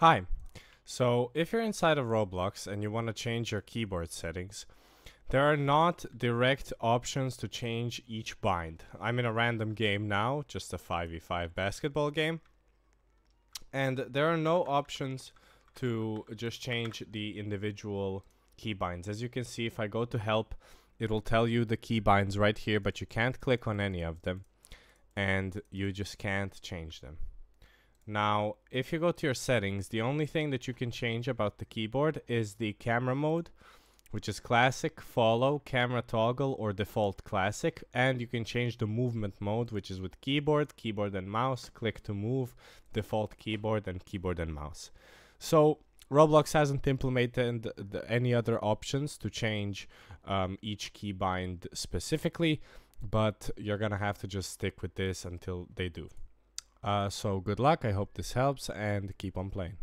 Hi. So, if you're inside of Roblox and you want to change your keyboard settings, there are not direct options to change each bind. I'm in a random game now, just a 5v5 basketball game. And there are no options to just change the individual keybinds. As you can see, if I go to help, it will tell you the keybinds right here, but you can't click on any of them. And you just can't change them. Now, if you go to your settings, the only thing that you can change about the keyboard is the camera mode, which is classic, follow, camera toggle, or default classic. And you can change the movement mode, which is with keyboard, keyboard and mouse, click to move, default keyboard, and keyboard and mouse. So Roblox hasn't implemented any other options to change um, each keybind specifically, but you're gonna have to just stick with this until they do. Uh, so good luck, I hope this helps, and keep on playing.